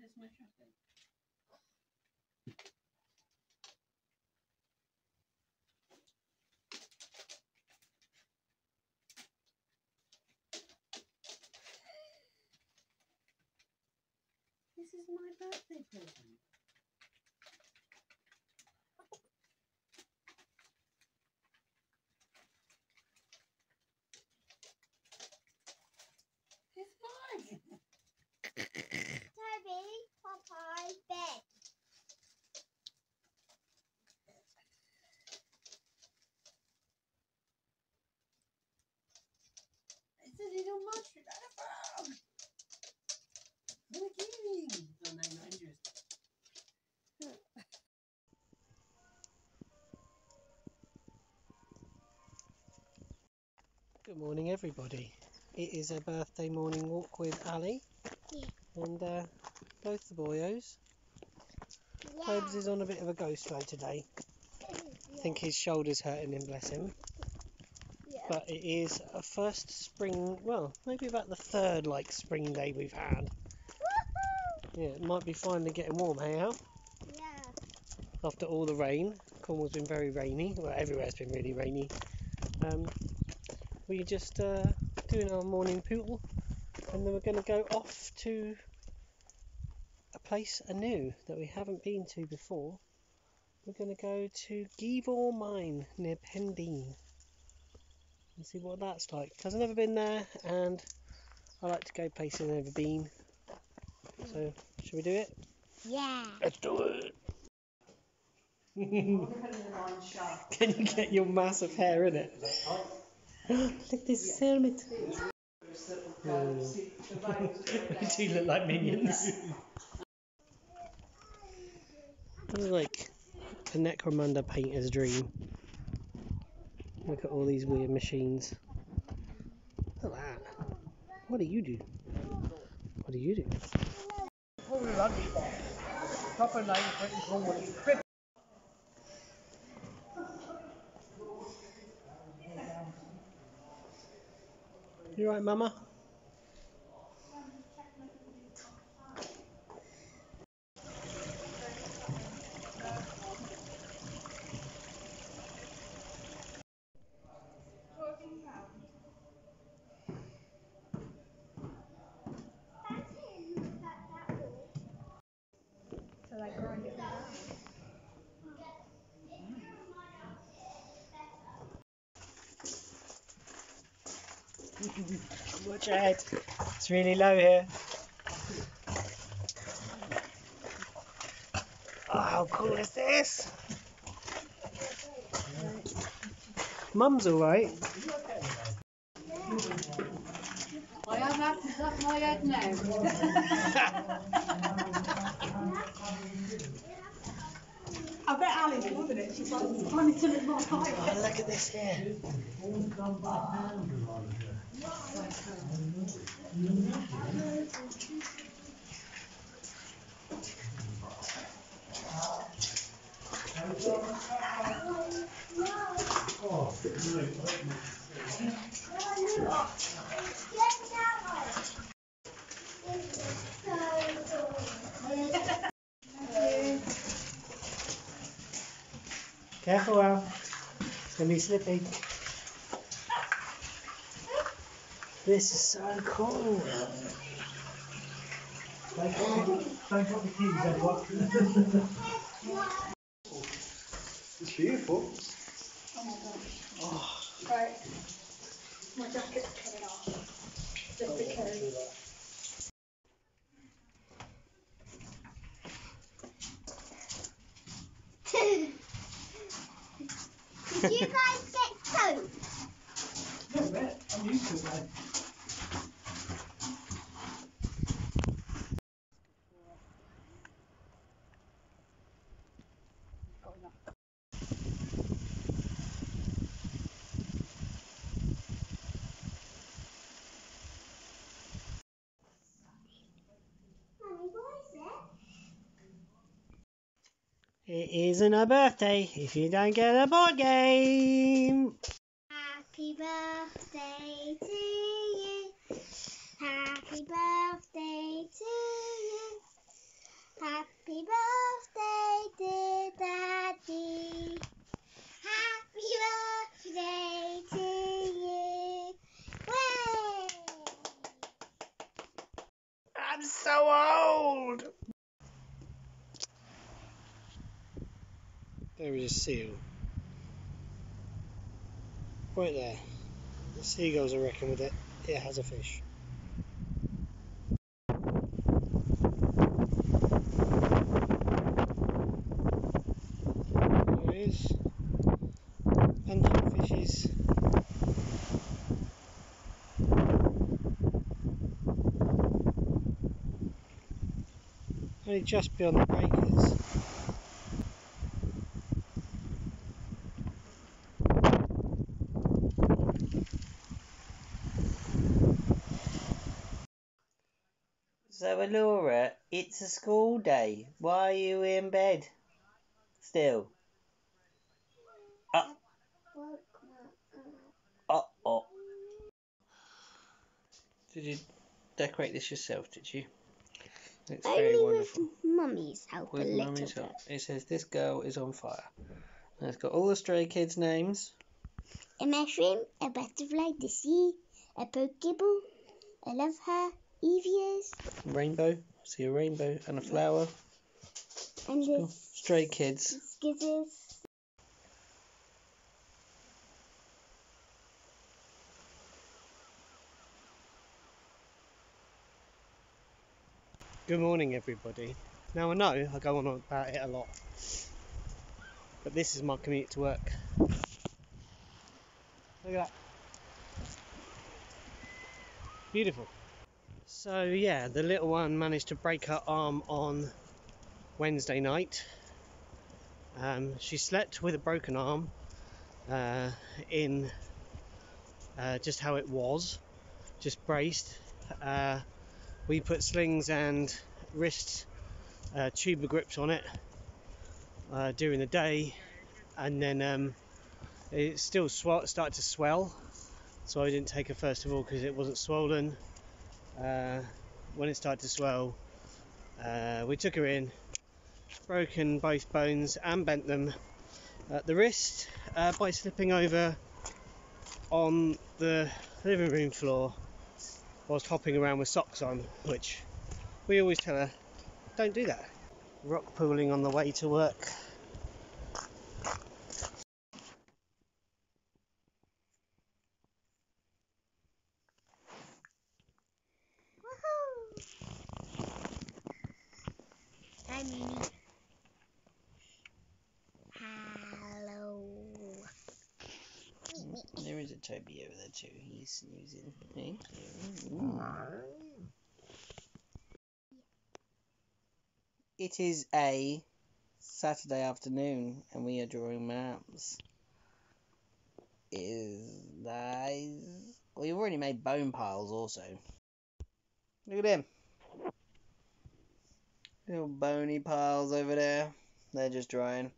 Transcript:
This my shopping? This is my birthday present. It's mine. Toby, Popeye, bed. It's a little mushroom and a frog. What a cutie. Oh, no, not interested. Good morning, everybody. It is a birthday morning walk with Ally Yeah. and uh, both the boyos. Tobes is on a bit of a go slow today. I think his shoulder's hurting him, bless him. Yeah. But it is a first spring, well, maybe about the third like spring day we've had. Yeah, it might be finally getting warm, hey Al? Yeah. After all the rain. Cornwall's been very rainy. Well, everywhere's been really rainy. Um, we're just uh, doing our morning poodle and then we're going to go off to a place anew that we haven't been to before. We're going to go to Geevor Mine near Pendeen and see what that's like. 'Cause I've never been there and I like to go places I've never been. So, should we do it? Yeah. Let's do it! Can you get your massive hair in it? Look, this helmet. you two look like minions. This is like a Necromunda painter's dream. Look at all these weird machines. Look at that. What do you do? What do you do? You right, Mama? Watch your head. It's really low here. Oh, how cool is this? Mum's alright. I am have to my head now. I bet Ally's loving it. She's like, I need to live my Oh, look at this here. Careful. It's to be slippy. This is so cool. Don't drop the keys, everyone. it's beautiful. Oh right. My jacket's coming off. Just oh, because. Did you guys get soap? Yeah, I. I'm used to it It isn't a birthday if you don't get a board game. Happy birthday to you. Happy birthday to you. Happy birthday, dear Daddy. Happy birthday to you. I'm so old. There is a seal. Right there. The seagulls are reckoning with it. It has a fish. Fishes. Only just beyond the breakers. So, Laura, it's a school day. Why are you in bed? Still. Uh Did you decorate this yourself, did you? It's very Only wonderful. with mummy's help With a little mummy's bit. help. It says this girl is on fire. And it's got all the stray kids' names. A mushroom, a butterfly, the sea, a pokeball, I love her, Evie's, Rainbow. See a rainbow and a flower. and the Stray kids. skizzes. Good morning, everybody. Now I know I go on about it a lot, but this is my commute to work. Look at that. Beautiful. So, yeah, the little one managed to break her arm on Wednesday night. Um, she slept with a broken arm uh, in uh, just how it was, just braced. Uh, we put slings and wrist uh, Tubigrips on it uh, during the day, and then um, it still sw- started to swell. So I didn't take her first of all because it wasn't swollen. Uh, when it started to swell, uh, we took her in, broken both bones and bent them at the wrist uh, by slipping over on the living room floor whilst hopping around with socks on, which we always tell her, don't do that. Rock pooling on the way to work. Is a Toby over there too. He's snoozing. Hey? It is a Saturday afternoon and we are drawing maps. Is nice. Well, you've already made bone piles also. Look at them. Little bony piles over there. They're just drying.